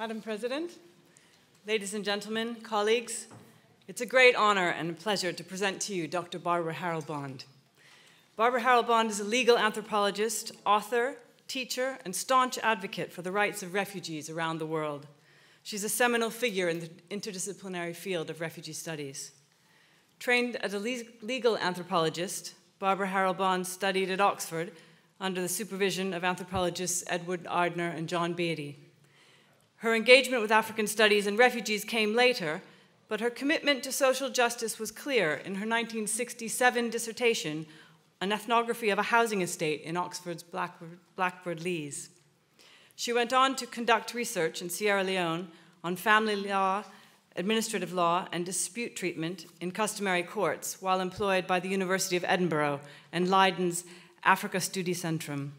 Madam President, ladies and gentlemen, colleagues, it's a great honor and a pleasure to present to you Dr. Barbara Harrell Bond. Barbara Harrell Bond is a legal anthropologist, author, teacher, and staunch advocate for the rights of refugees around the world. She's a seminal figure in the interdisciplinary field of refugee studies. Trained as a legal anthropologist, Barbara Harrell Bond studied at Oxford under the supervision of anthropologists Edward Ardener and John Beattie. Her engagement with African studies and refugees came later, but her commitment to social justice was clear in her 1967 dissertation an ethnography of a housing estate in Oxford's Blackbird Leys. She went on to conduct research in Sierra Leone on family law, administrative law, and dispute treatment in customary courts while employed by the University of Edinburgh and Leiden's Africa Studiecentrum.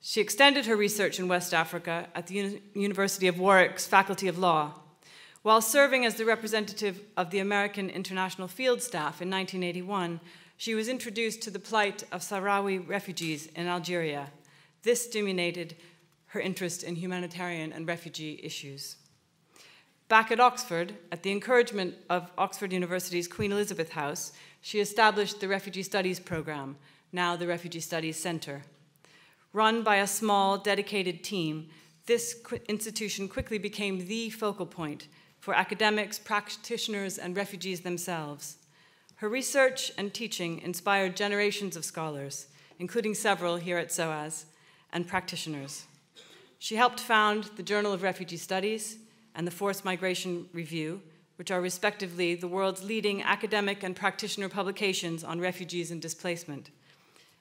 She extended her research in West Africa at the Uni University of Warwick's Faculty of Law. While serving as the representative of the American International Field Staff in 1981, she was introduced to the plight of Sahrawi refugees in Algeria. This stimulated her interest in humanitarian and refugee issues. Back at Oxford, at the encouragement of Oxford University's Queen Elizabeth House, she established the Refugee Studies Program, now the Refugee Studies Center. Run by a small, dedicated team, this institution quickly became the focal point for academics, practitioners, and refugees themselves. Her research and teaching inspired generations of scholars, including several here at SOAS, and practitioners. She helped found the Journal of Refugee Studies and the Forced Migration Review, which are respectively the world's leading academic and practitioner publications on refugees and displacement,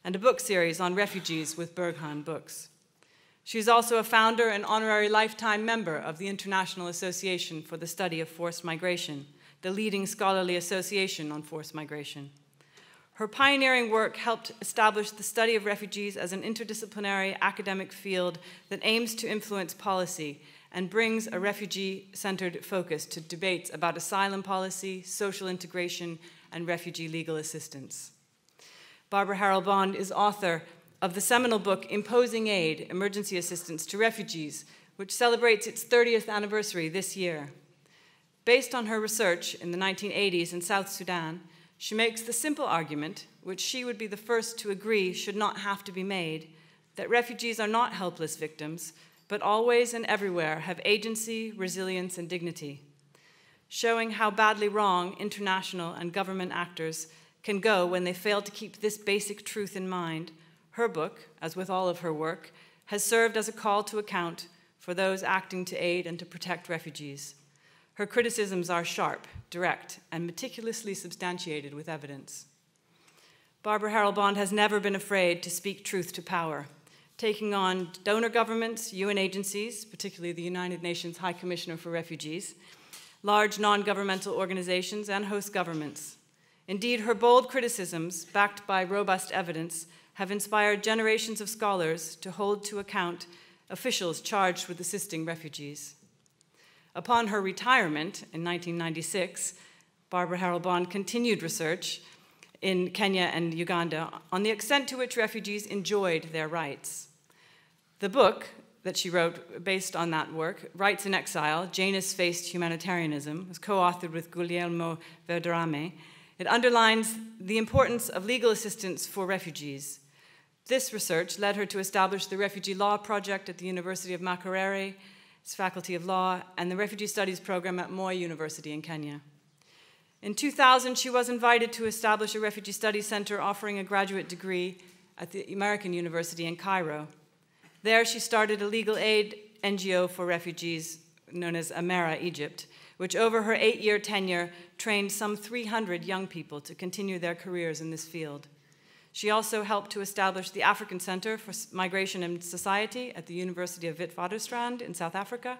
and a book series on refugees with Berghahn Books. She is also a founder and honorary lifetime member of the International Association for the Study of Forced Migration, the leading scholarly association on forced migration. Her pioneering work helped establish the study of refugees as an interdisciplinary academic field that aims to influence policy and brings a refugee centered focus to debates about asylum policy, social integration, and refugee legal assistance. Barbara Harrell Bond is author of the seminal book Imposing Aid Emergency Assistance to Refugees, which celebrates its 30th anniversary this year. Based on her research in the 1980s in South Sudan, she makes the simple argument, which she would be the first to agree should not have to be made, that refugees are not helpless victims, but always and everywhere have agency, resilience, and dignity. Showing how badly wrong international and government actors can go when they fail to keep this basic truth in mind, her book, as with all of her work, has served as a call to account for those acting to aid and to protect refugees. Her criticisms are sharp, direct, and meticulously substantiated with evidence. Barbara Harrell Bond has never been afraid to speak truth to power, taking on donor governments, UN agencies, particularly the United Nations High Commissioner for Refugees, large non governmental organizations, and host governments. Indeed, her bold criticisms, backed by robust evidence, have inspired generations of scholars to hold to account officials charged with assisting refugees. Upon her retirement in 1996, Barbara Harrell Bond continued research in Kenya and Uganda on the extent to which refugees enjoyed their rights. The book that she wrote based on that work, Rights in Exile, Janus Faced Humanitarianism, was co-authored with Guglielmo Verdirame. It underlines the importance of legal assistance for refugees. This research led her to establish the Refugee Law Project at the University of Makerere its Faculty of Law, and the Refugee Studies program at Moi University in Kenya. In 2000, she was invited to establish a refugee studies center offering a graduate degree at the American University in Cairo. There, she started a legal aid NGO for refugees known as Amera Egypt, which over her eight year tenure trained some 300 young people to continue their careers in this field. She also helped to establish the African Center for Migration and Society at the University of Witwatersrand in South Africa.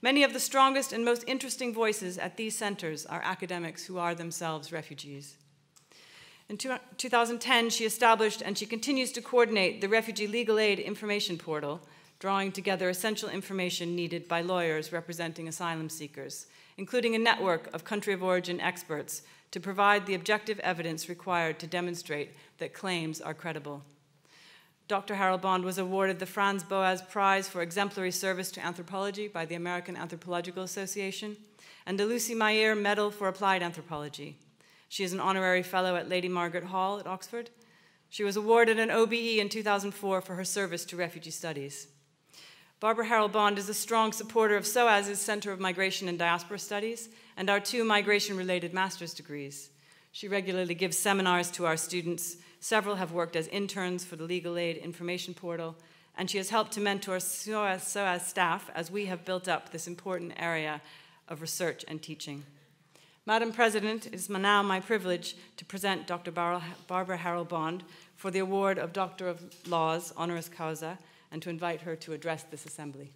Many of the strongest and most interesting voices at these centers are academics who are themselves refugees. In 2010, she established and she continues to coordinate the Refugee Legal Aid Information Portal, drawing together essential information needed by lawyers representing asylum seekers, including a network of country of origin experts to provide the objective evidence required to demonstrate that claims are credible. Dr. Harrell Bond was awarded the Franz Boas Prize for Exemplary Service to Anthropology by the American Anthropological Association and the Lucy Mair Medal for Applied Anthropology. She is an honorary fellow at Lady Margaret Hall at Oxford. She was awarded an OBE in 2004 for her service to refugee studies. Barbara Harrell Bond is a strong supporter of SOAS's Center of Migration and Diaspora Studies and our two migration related master's degrees. She regularly gives seminars to our students. Several have worked as interns for the Legal Aid Information Portal, and she has helped to mentor SOAS, SOAS staff as we have built up this important area of research and teaching. Madam President, it is now my privilege to present Dr. Barbara Harrell Bond for the award of Doctor of Laws, honoris causa, and to invite her to address this assembly.